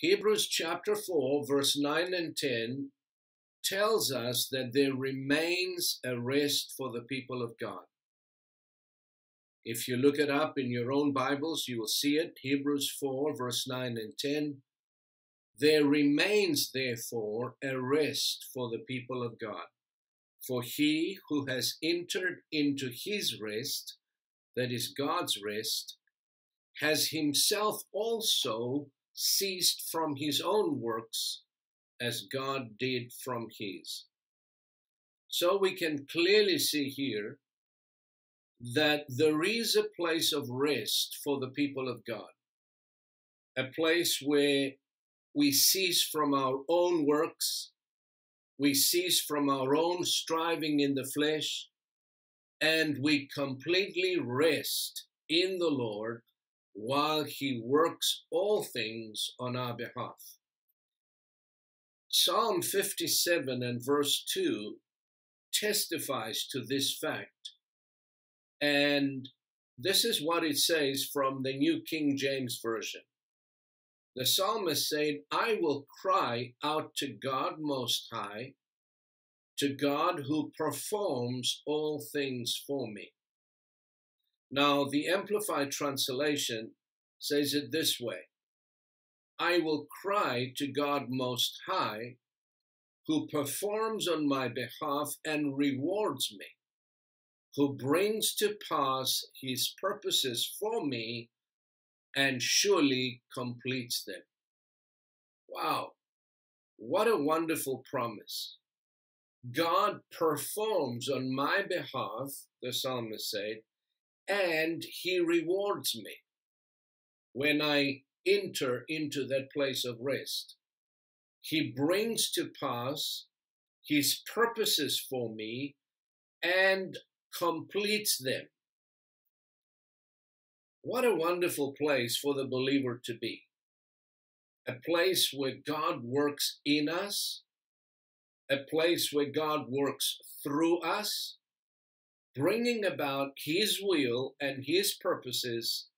Hebrews chapter 4, verse 9 and 10 tells us that there remains a rest for the people of God. If you look it up in your own Bibles, you will see it. Hebrews 4, verse 9 and 10. There remains, therefore, a rest for the people of God. For he who has entered into his rest, that is God's rest, has himself also ceased from his own works as God did from his. So we can clearly see here that there is a place of rest for the people of God, a place where we cease from our own works, we cease from our own striving in the flesh, and we completely rest in the Lord while He works all things on our behalf. Psalm 57 and verse 2 testifies to this fact. And this is what it says from the New King James Version. The psalmist said, I will cry out to God Most High, to God who performs all things for me. Now, the Amplified Translation says it this way I will cry to God Most High, who performs on my behalf and rewards me, who brings to pass his purposes for me and surely completes them. Wow, what a wonderful promise. God performs on my behalf, the psalmist said, and he rewards me when I enter into that place of rest. He brings to pass his purposes for me and completes them. What a wonderful place for the believer to be. A place where God works in us, a place where God works through us, bringing about His will and His purposes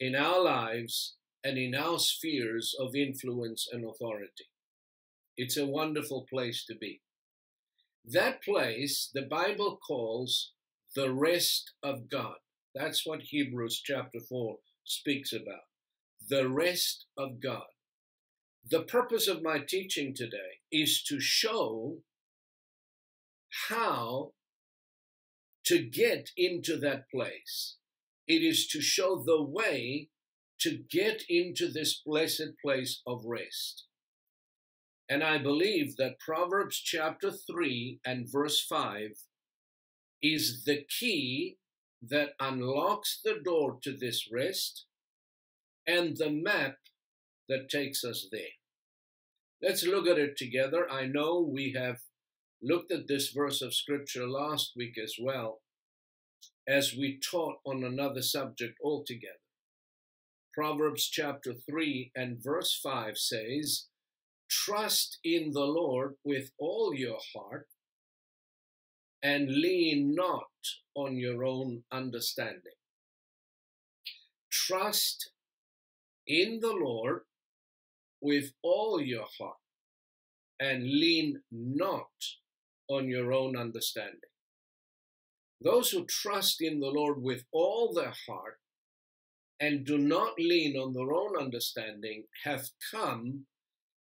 in our lives and in our spheres of influence and authority. It's a wonderful place to be. That place the Bible calls the rest of God. That's what Hebrews chapter 4 speaks about. The rest of God. The purpose of my teaching today is to show how to get into that place. It is to show the way to get into this blessed place of rest. And I believe that Proverbs chapter 3 and verse 5 is the key that unlocks the door to this rest and the map that takes us there. Let's look at it together. I know we have looked at this verse of scripture last week as well, as we taught on another subject altogether. Proverbs chapter 3 and verse 5 says, Trust in the Lord with all your heart and lean not on your own understanding. Trust in the Lord with all your heart and lean not on your own understanding. Those who trust in the Lord with all their heart and do not lean on their own understanding have come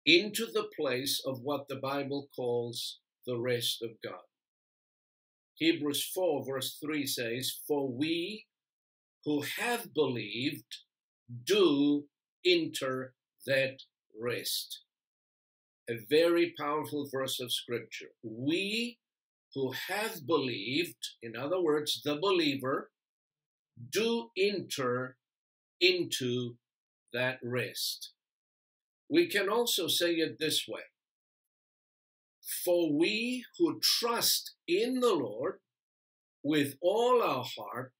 into the place of what the Bible calls the rest of God. Hebrews 4, verse 3 says, For we who have believed do enter that rest. A very powerful verse of scripture. We who have believed, in other words, the believer, do enter into that rest. We can also say it this way For we who trust in the Lord with all our heart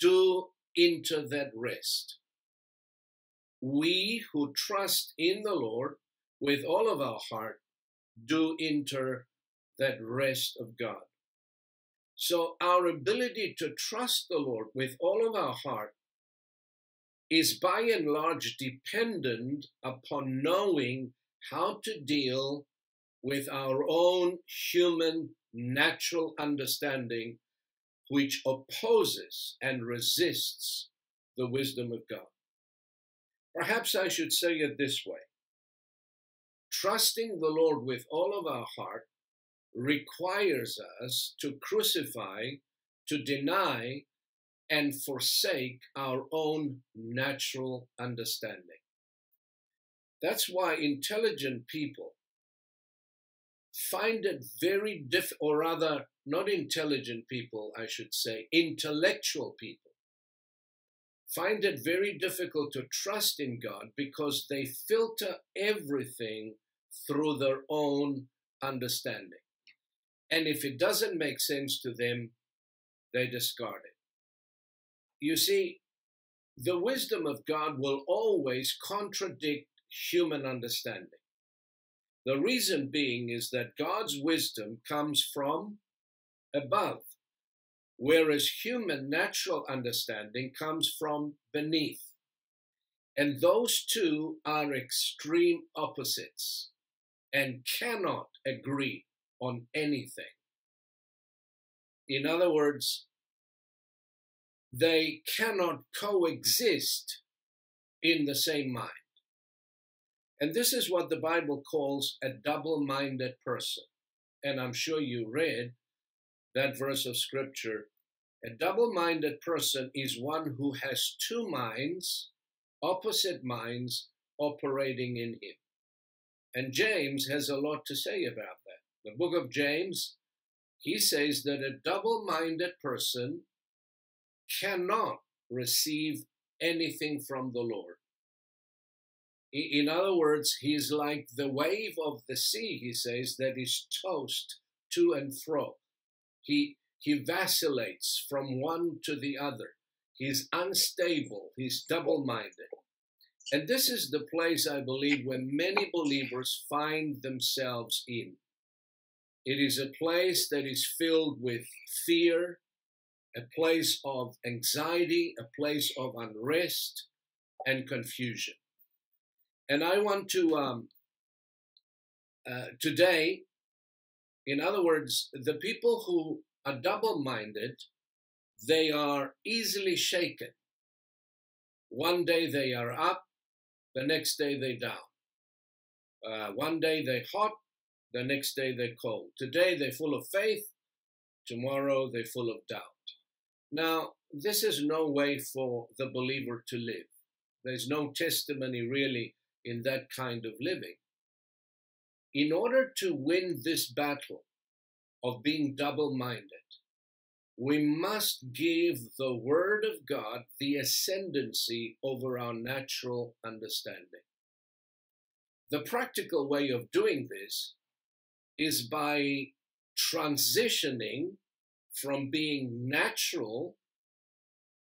do enter that rest. We who trust in the Lord with all of our heart do enter that rest of God. So, our ability to trust the Lord with all of our heart is by and large dependent upon knowing how to deal with our own human natural understanding, which opposes and resists the wisdom of God. Perhaps I should say it this way trusting the Lord with all of our heart requires us to crucify, to deny, and forsake our own natural understanding. That's why intelligent people find it very diff, or rather, not intelligent people, I should say, intellectual people find it very difficult to trust in God because they filter everything through their own understanding. And if it doesn't make sense to them, they discard it. You see, the wisdom of God will always contradict human understanding. The reason being is that God's wisdom comes from above, whereas human natural understanding comes from beneath. And those two are extreme opposites and cannot agree on anything. In other words, they cannot coexist in the same mind. And this is what the Bible calls a double minded person. And I'm sure you read that verse of scripture. A double minded person is one who has two minds, opposite minds, operating in him. And James has a lot to say about that. The book of James, he says that a double minded person cannot receive anything from the Lord. In other words, he's like the wave of the sea, he says, that is tossed to and fro. He, he vacillates from one to the other. He's unstable, he's double minded. And this is the place, I believe, where many believers find themselves in. It is a place that is filled with fear, a place of anxiety, a place of unrest and confusion. And I want to, um, uh, today, in other words, the people who are double minded, they are easily shaken. One day they are up, the next day they down. Uh, one day they hot, the next day they cold. Today they're full of faith, tomorrow they're full of doubt. Now, this is no way for the believer to live. There's no testimony really in that kind of living. In order to win this battle of being double minded, we must give the Word of God the ascendancy over our natural understanding. The practical way of doing this is by transitioning from being natural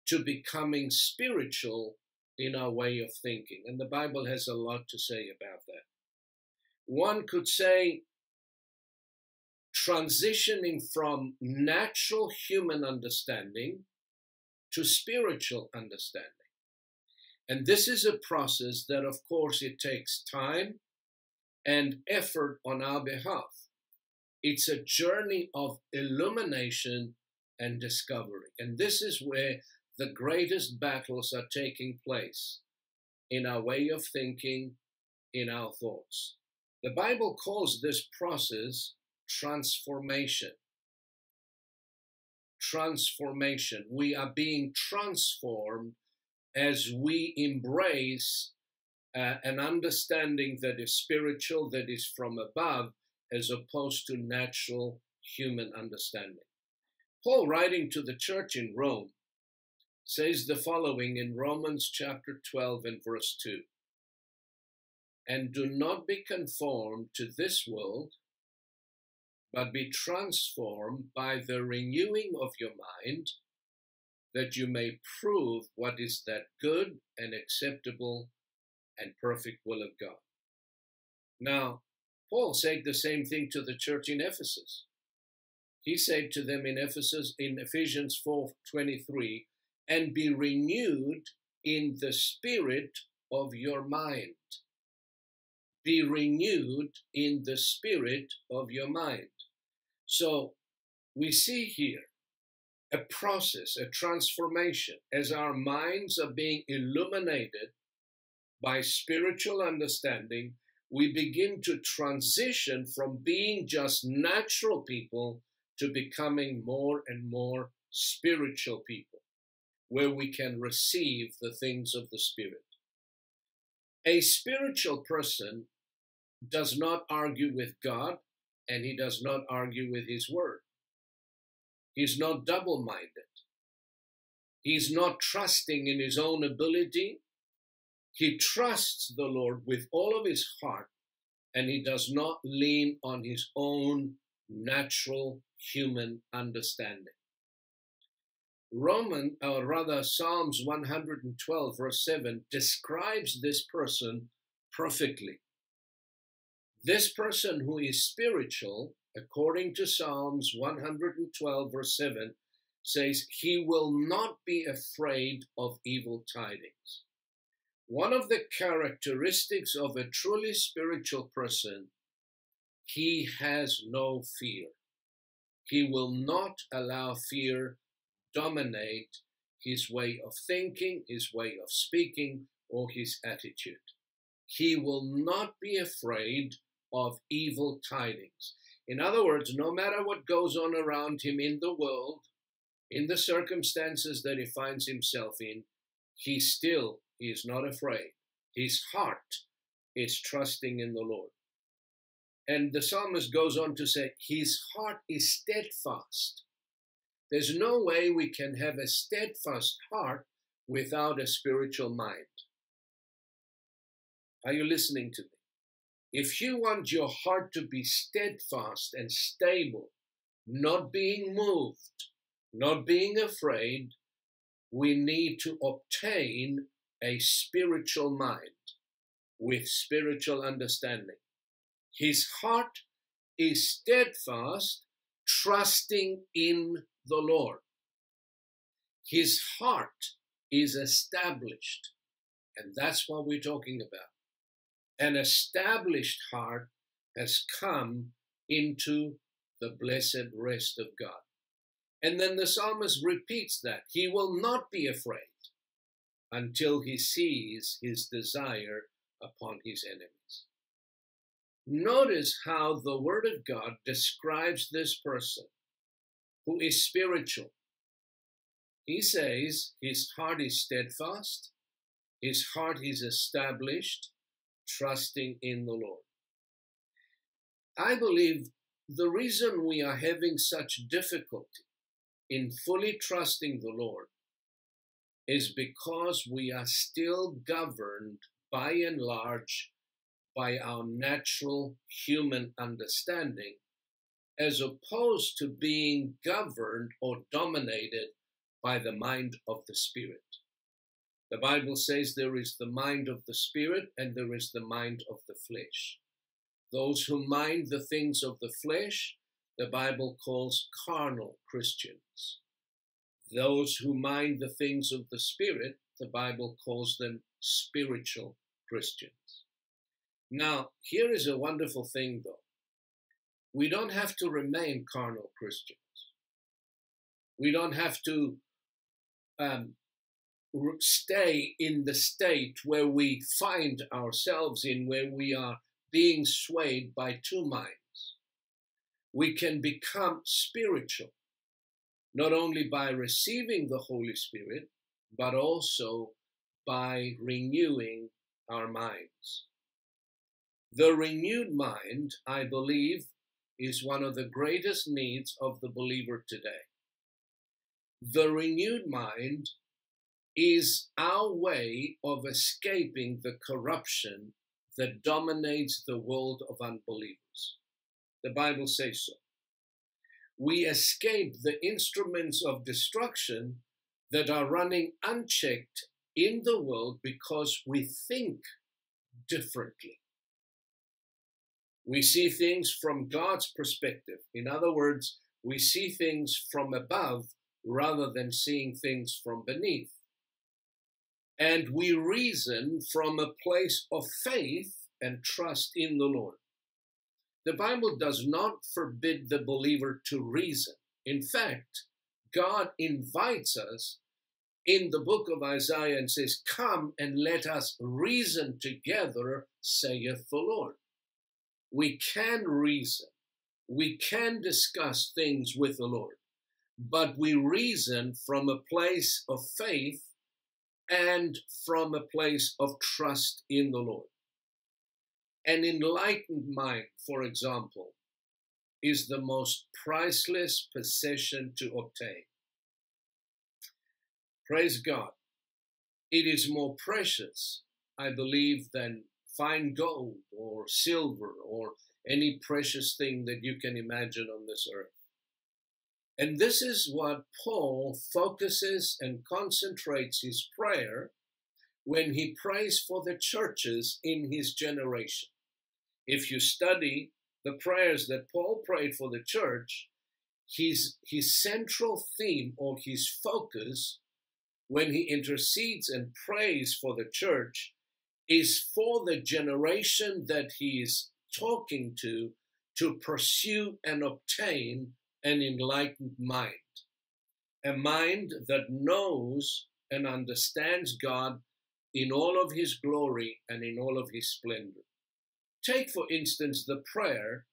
to becoming spiritual in our way of thinking. And the Bible has a lot to say about that. One could say transitioning from natural human understanding to spiritual understanding. And this is a process that, of course, it takes time and effort on our behalf. It's a journey of illumination and discovery. And this is where the greatest battles are taking place in our way of thinking, in our thoughts. The Bible calls this process transformation. Transformation. We are being transformed as we embrace uh, an understanding that is spiritual, that is from above, as opposed to natural human understanding. Paul, writing to the church in Rome, says the following in Romans chapter 12 and verse 2 And do not be conformed to this world, but be transformed by the renewing of your mind, that you may prove what is that good and acceptable and perfect will of God. Now, Paul said the same thing to the church in Ephesus. He said to them in Ephesus in Ephesians 4:23, and be renewed in the spirit of your mind. Be renewed in the spirit of your mind. So we see here a process, a transformation, as our minds are being illuminated by spiritual understanding. We begin to transition from being just natural people to becoming more and more spiritual people, where we can receive the things of the Spirit. A spiritual person does not argue with God and he does not argue with his word. He's not double minded. He's not trusting in his own ability. He trusts the Lord with all of his heart and he does not lean on his own natural human understanding. Roman, or rather Psalms 112, verse 7, describes this person perfectly. This person who is spiritual, according to Psalms 112, verse 7, says, He will not be afraid of evil tidings. One of the characteristics of a truly spiritual person, he has no fear. He will not allow fear dominate his way of thinking, his way of speaking, or his attitude. He will not be afraid of evil tidings. In other words, no matter what goes on around him in the world, in the circumstances that he finds himself in, he still he is not afraid. His heart is trusting in the Lord. And the psalmist goes on to say, His heart is steadfast. There's no way we can have a steadfast heart without a spiritual mind. Are you listening to me? If you want your heart to be steadfast and stable, not being moved, not being afraid, we need to obtain a spiritual mind with spiritual understanding. His heart is steadfast, trusting in the Lord. His heart is established, and that's what we're talking about an established heart has come into the blessed rest of God. And then the psalmist repeats that he will not be afraid until he sees his desire upon his enemies. Notice how the Word of God describes this person who is spiritual. He says his heart is steadfast, his heart is established, trusting in the Lord. I believe the reason we are having such difficulty in fully trusting the Lord is because we are still governed by and large by our natural human understanding, as opposed to being governed or dominated by the mind of the Spirit. The Bible says there is the mind of the Spirit and there is the mind of the flesh. Those who mind the things of the flesh, the Bible calls carnal Christians. Those who mind the things of the Spirit, the Bible calls them spiritual Christians. Now, here is a wonderful thing though. We don't have to remain carnal Christians. We don't have to um, stay in the state where we find ourselves in, where we are being swayed by two minds. We can become spiritual, not only by receiving the Holy Spirit, but also by renewing our minds. The renewed mind, I believe, is one of the greatest needs of the believer today. The renewed mind is our way of escaping the corruption that dominates the world of unbelievers. The Bible says so. We escape the instruments of destruction that are running unchecked in the world because we think differently. We see things from God's perspective. In other words, we see things from above rather than seeing things from beneath. And we reason from a place of faith and trust in the Lord. The Bible does not forbid the believer to reason. In fact, God invites us in the book of Isaiah and says, Come and let us reason together, saith the Lord. We can reason, we can discuss things with the Lord, but we reason from a place of faith and from a place of trust in the Lord. An enlightened mind, for example, is the most priceless possession to obtain. Praise God. It is more precious, I believe, than fine gold or silver or any precious thing that you can imagine on this earth. And this is what Paul focuses and concentrates his prayer when he prays for the churches in his generation. If you study the prayers that Paul prayed for the church, his, his central theme or his focus when he intercedes and prays for the church is for the generation that he is talking to to pursue and obtain an enlightened mind, a mind that knows and understands God in all of his glory and in all of his splendor. Take, for instance, the prayer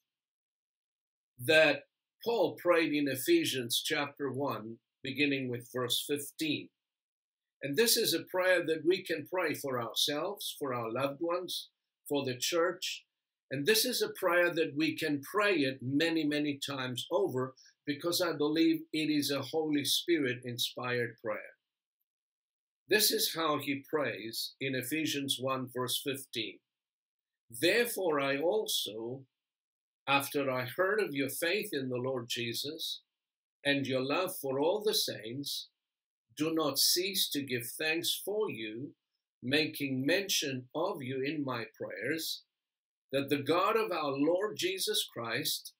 that Paul prayed in Ephesians chapter 1, beginning with verse 15. And this is a prayer that we can pray for ourselves, for our loved ones, for the church. And this is a prayer that we can pray it many, many times over because I believe it is a Holy Spirit inspired prayer. This is how he prays in Ephesians 1, verse 15. Therefore, I also, after I heard of your faith in the Lord Jesus and your love for all the saints, do not cease to give thanks for you, making mention of you in my prayers, that the God of our Lord Jesus Christ,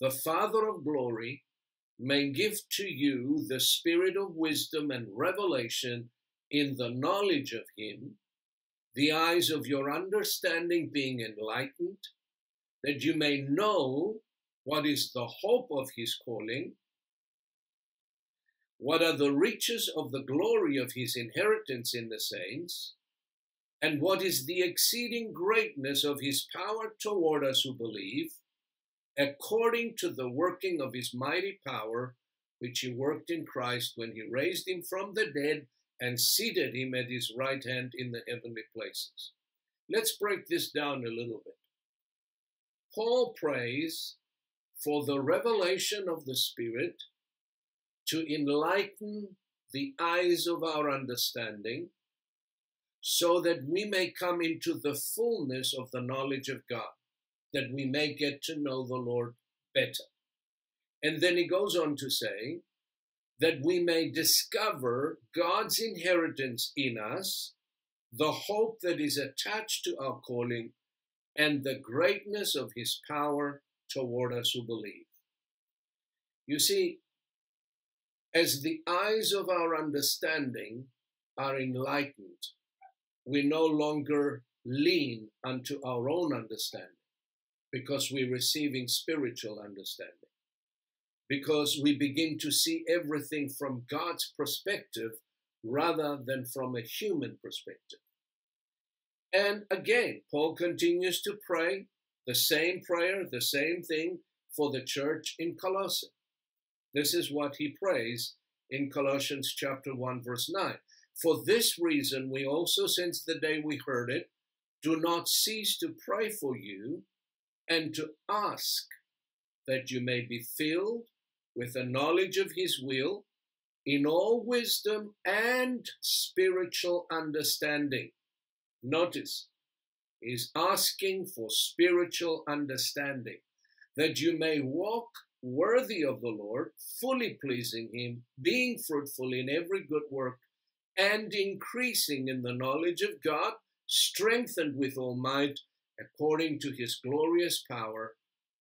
the Father of glory, may give to you the spirit of wisdom and revelation in the knowledge of him, the eyes of your understanding being enlightened, that you may know what is the hope of his calling what are the riches of the glory of his inheritance in the saints? And what is the exceeding greatness of his power toward us who believe, according to the working of his mighty power, which he worked in Christ when he raised him from the dead and seated him at his right hand in the heavenly places? Let's break this down a little bit. Paul prays for the revelation of the Spirit to enlighten the eyes of our understanding so that we may come into the fullness of the knowledge of God, that we may get to know the Lord better. And then he goes on to say that we may discover God's inheritance in us, the hope that is attached to our calling, and the greatness of his power toward us who believe. You see, as the eyes of our understanding are enlightened, we no longer lean unto our own understanding because we're receiving spiritual understanding. Because we begin to see everything from God's perspective rather than from a human perspective. And again, Paul continues to pray the same prayer, the same thing for the church in Colossae. This is what he prays in Colossians chapter 1 verse 9. For this reason we also since the day we heard it do not cease to pray for you and to ask that you may be filled with the knowledge of his will in all wisdom and spiritual understanding. Notice, he's asking for spiritual understanding, that you may walk worthy of the Lord, fully pleasing Him, being fruitful in every good work, and increasing in the knowledge of God, strengthened with all might, according to His glorious power,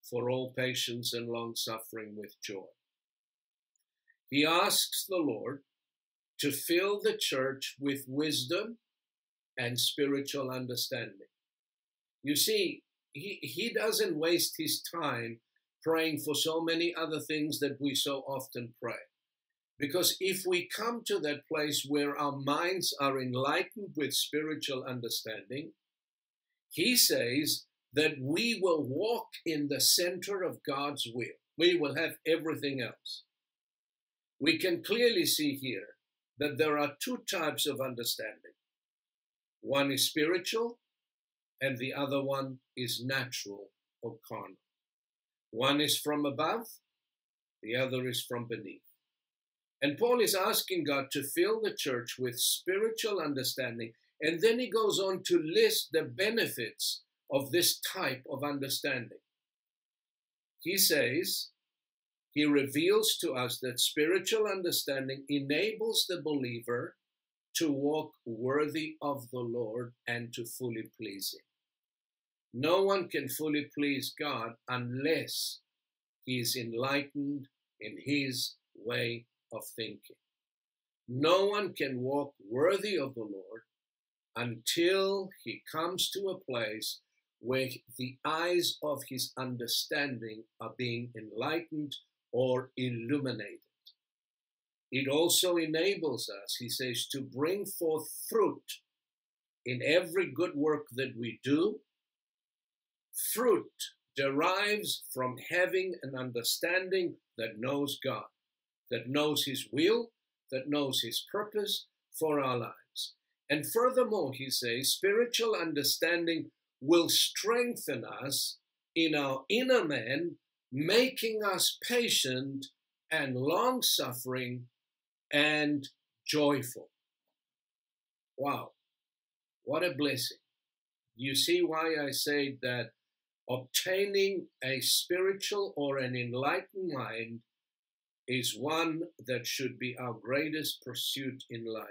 for all patience and long suffering with joy. He asks the Lord to fill the church with wisdom and spiritual understanding. You see, he, he doesn't waste his time praying for so many other things that we so often pray. Because if we come to that place where our minds are enlightened with spiritual understanding, he says that we will walk in the center of God's will. We will have everything else. We can clearly see here that there are two types of understanding one is spiritual, and the other one is natural or carnal. One is from above, the other is from beneath. And Paul is asking God to fill the church with spiritual understanding. And then he goes on to list the benefits of this type of understanding. He says, he reveals to us that spiritual understanding enables the believer to walk worthy of the Lord and to fully please Him. No one can fully please God unless he is enlightened in his way of thinking. No one can walk worthy of the Lord until he comes to a place where the eyes of his understanding are being enlightened or illuminated. It also enables us, he says, to bring forth fruit in every good work that we do. Fruit derives from having an understanding that knows God, that knows His will, that knows His purpose for our lives. And furthermore, he says, spiritual understanding will strengthen us in our inner man, making us patient and long suffering and joyful. Wow, what a blessing. You see why I say that obtaining a spiritual or an enlightened mind is one that should be our greatest pursuit in life.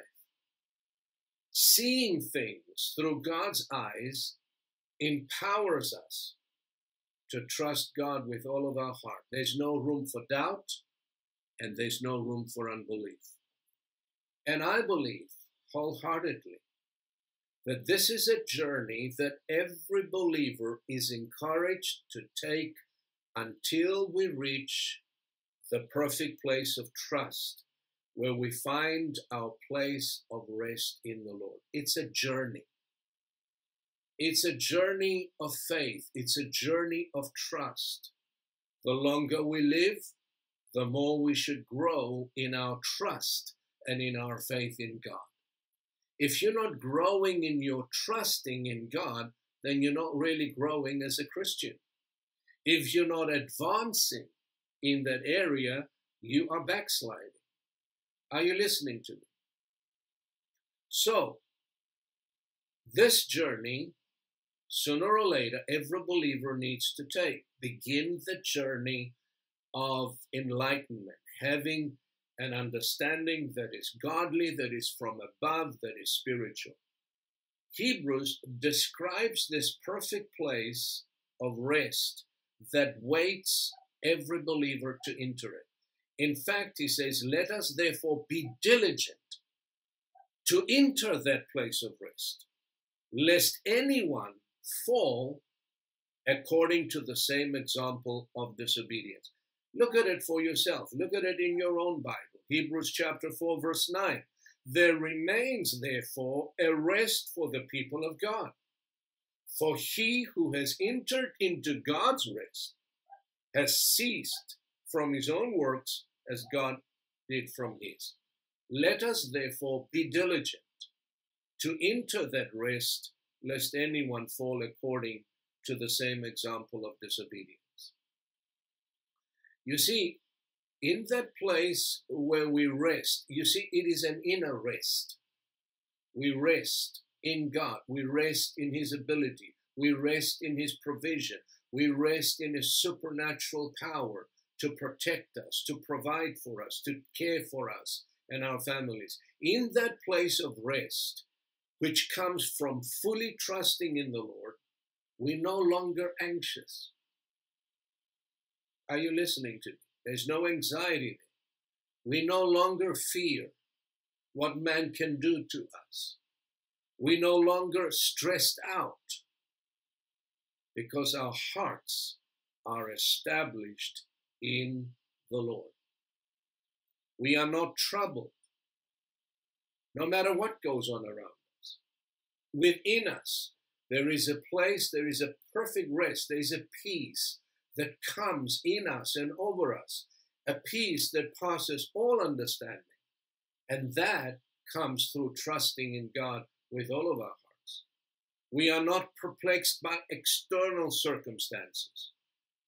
Seeing things through God's eyes empowers us to trust God with all of our heart. There's no room for doubt and there's no room for unbelief. And I believe wholeheartedly that this is a journey that every believer is encouraged to take until we reach the perfect place of trust where we find our place of rest in the Lord. It's a journey. It's a journey of faith. It's a journey of trust. The longer we live, the more we should grow in our trust and in our faith in God. If you're not growing in your trusting in God, then you're not really growing as a Christian. If you're not advancing in that area, you are backsliding. Are you listening to me? So, this journey, sooner or later, every believer needs to take. Begin the journey of enlightenment, having an understanding that is godly, that is from above, that is spiritual. Hebrews describes this perfect place of rest that waits every believer to enter it. In fact, he says, Let us therefore be diligent to enter that place of rest, lest anyone fall according to the same example of disobedience. Look at it for yourself. Look at it in your own Bible. Hebrews chapter 4, verse 9. There remains, therefore, a rest for the people of God. For he who has entered into God's rest has ceased from his own works as God did from his. Let us therefore be diligent to enter that rest, lest anyone fall according to the same example of disobedience. You see, in that place where we rest, you see, it is an inner rest. We rest in God, we rest in His ability, we rest in His provision, we rest in His supernatural power to protect us, to provide for us, to care for us and our families. In that place of rest, which comes from fully trusting in the Lord, we're no longer anxious. Are you listening to me? There's no anxiety. We no longer fear. what man can do to us. We no longer stressed out because our hearts are established in the Lord. We are not troubled no matter what goes on around us. Within us, there is a place, there is a perfect rest, there is a peace that comes in us and over us, a peace that passes all understanding. And that comes through trusting in God with all of our. We are not perplexed by external circumstances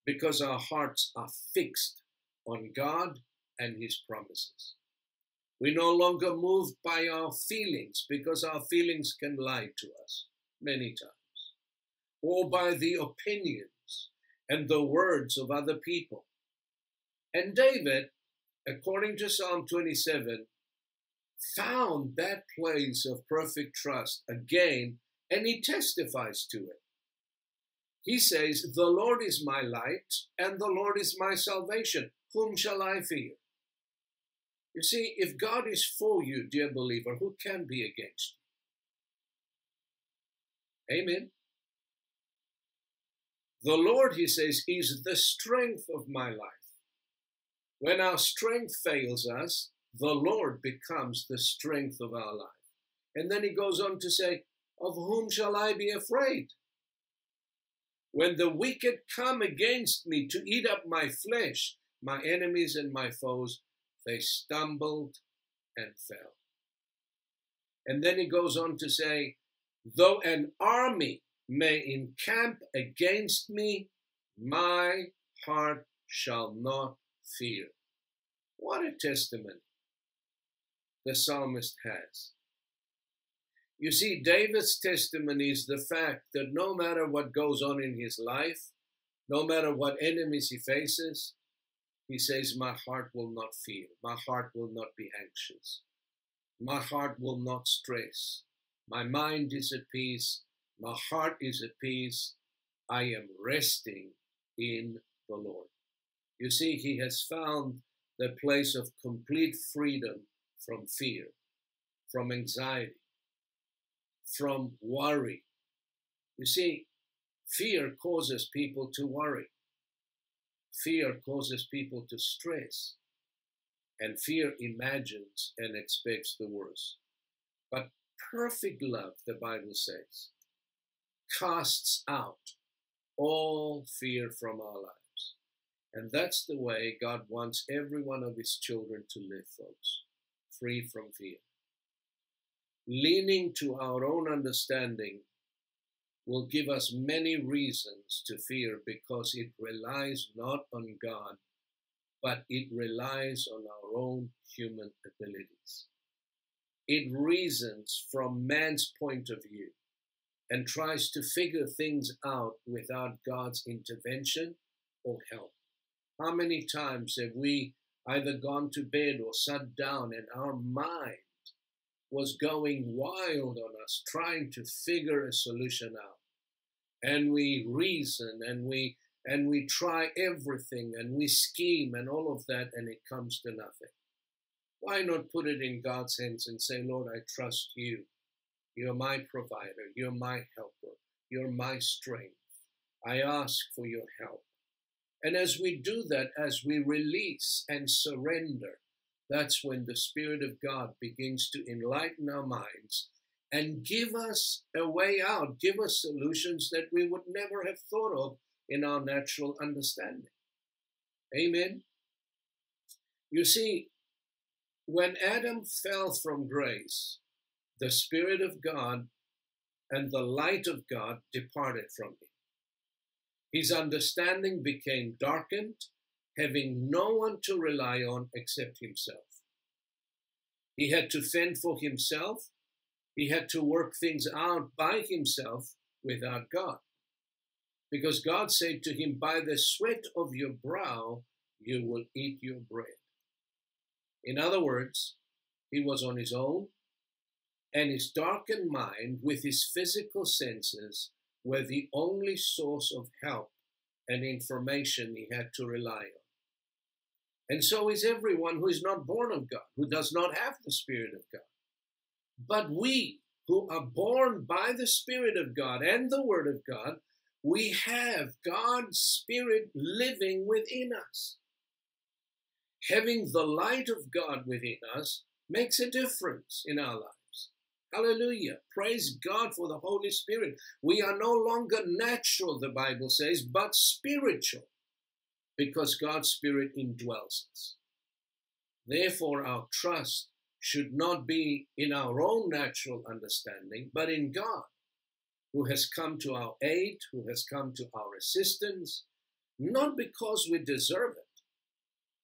because our hearts are fixed on God and His promises. We're no longer moved by our feelings because our feelings can lie to us many times, or by the opinions and the words of other people. And David, according to Psalm 27, found that place of perfect trust again, and he testifies to it. He says, The Lord is my light, and the Lord is my salvation. Whom shall I fear? You see, if God is for you, dear believer, who can be against you? Amen. The Lord, he says, is the strength of my life. When our strength fails us, the Lord becomes the strength of our life. And then he goes on to say, Of whom shall I be afraid? When the wicked come against me to eat up my flesh, my enemies and my foes, they stumbled and fell. And then he goes on to say, Though an army may encamp against me, my heart shall not fear. What a testimony the psalmist has. You see, David's testimony is the fact that no matter what goes on in his life, no matter what enemies he faces, he says, My heart will not fear, my heart will not be anxious, my heart will not stress, my mind is at peace, my heart is at peace. I am resting in the Lord. You see, he has found the place of complete freedom from fear, from anxiety, from worry. You see, fear causes people to worry. Fear causes people to stress. And fear imagines and expects the worst. But perfect love, the Bible says, casts out all fear from our lives. And that's the way God wants every one of his children to live, folks, free from fear. Leaning to our own understanding will give us many reasons to fear because it relies not on God, but it relies on our own human abilities. It reasons from man's point of view and tries to figure things out without God's intervention or help. How many times have we either gone to bed or sat down and our mind was going wild on us, trying to figure a solution out? And we reason and we and we try everything and we scheme and all of that and it comes to nothing. Why not put it in God's hands and say, Lord, I trust you. You're my provider. You're my helper. You're my strength. I ask for your help. And as we do that, as we release and surrender, that's when the Spirit of God begins to enlighten our minds and give us a way out, give us solutions that we would never have thought of in our natural understanding. Amen. You see, when Adam fell from grace, the Spirit of God and the light of God departed from him. His understanding became darkened, having no one to rely on except himself. He had to fend for himself. He had to work things out by himself without God. Because God said to him, By the sweat of your brow, you will eat your bread. In other words, he was on his own, and his darkened mind with his physical senses were the only source of help and information he had to rely on. And so is everyone who is not born of God, who does not have the Spirit of God. But we who are born by the Spirit of God and the Word of God, we have God's Spirit living within us. Having the light of God within us makes a difference in our lives. Hallelujah. Praise God for the Holy Spirit. We are no longer natural, the Bible says, but spiritual because God's Spirit indwells us. Therefore, our trust should not be in our own natural understanding, but in God, who has come to our aid, who has come to our assistance, not because we deserve it,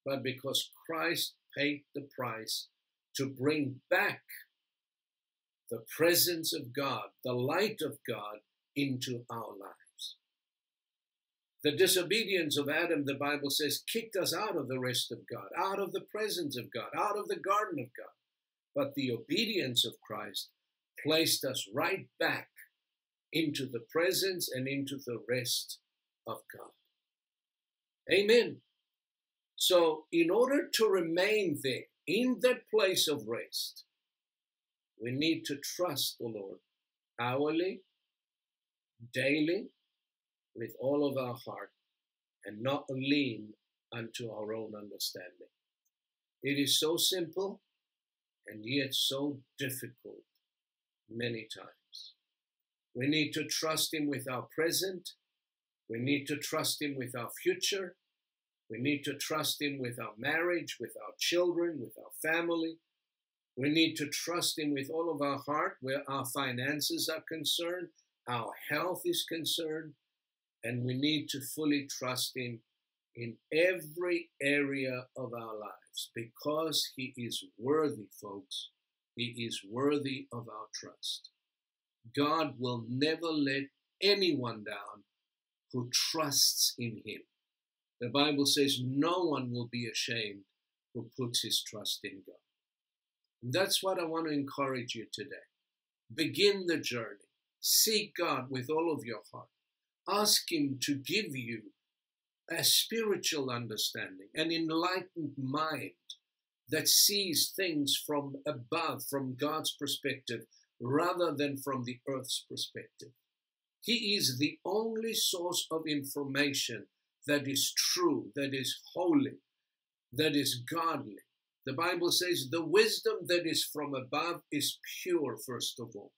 but because Christ paid the price to bring back the presence of God, the light of God into our lives. The disobedience of Adam, the Bible says, kicked us out of the rest of God, out of the presence of God, out of the garden of God. But the obedience of Christ placed us right back into the presence and into the rest of God. Amen. So, in order to remain there in that place of rest, we need to trust the Lord hourly, daily, with all of our heart, and not lean unto our own understanding. It is so simple and yet so difficult many times. We need to trust Him with our present. We need to trust Him with our future. We need to trust Him with our marriage, with our children, with our family. We need to trust Him with all of our heart where our finances are concerned, our health is concerned, and we need to fully trust Him in every area of our lives because He is worthy, folks. He is worthy of our trust. God will never let anyone down who trusts in Him. The Bible says no one will be ashamed who puts his trust in God. And that's what I want to encourage you today. Begin the journey. Seek God with all of your heart. Ask Him to give you a spiritual understanding, an enlightened mind that sees things from above, from God's perspective, rather than from the earth's perspective. He is the only source of information that is true, that is holy, that is godly. The Bible says the wisdom that is from above is pure, first of all.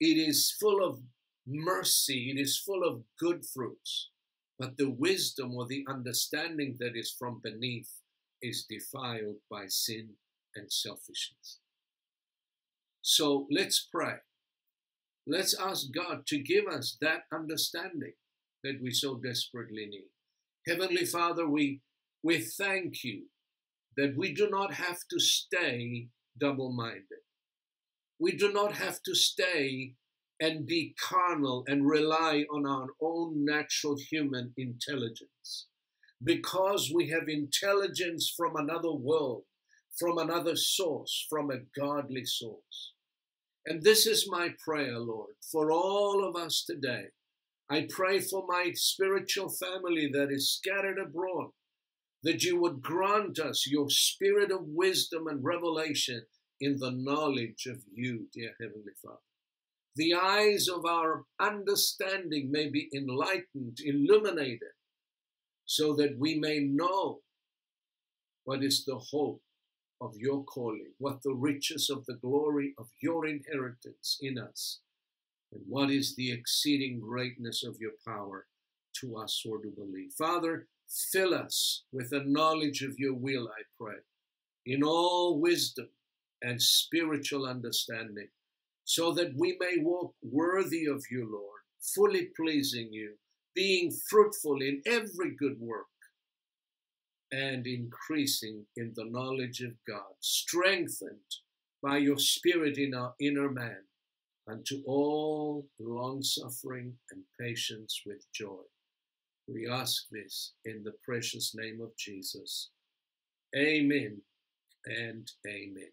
It is full of mercy, it is full of good fruits. But the wisdom or the understanding that is from beneath is defiled by sin and selfishness. So let's pray. Let's ask God to give us that understanding that we so desperately need. Heavenly Father, we, we thank you that we do not have to stay double minded. We do not have to stay and be carnal and rely on our own natural human intelligence. Because we have intelligence from another world, from another source, from a godly source. And this is my prayer, Lord, for all of us today. I pray for my spiritual family that is scattered abroad, that you would grant us your spirit of wisdom and revelation in the knowledge of you, dear Heavenly Father the eyes of our understanding may be enlightened, illuminated, so that we may know what is the hope of your calling, what the riches of the glory of your inheritance in us, and what is the exceeding greatness of your power to us who to believe. Father, fill us with the knowledge of your will, I pray, in all wisdom and spiritual understanding so that we may walk worthy of you, Lord, fully pleasing you, being fruitful in every good work, and increasing in the knowledge of God, strengthened by your Spirit in our inner man, unto all long suffering and patience with joy. We ask this in the precious name of Jesus. Amen and amen.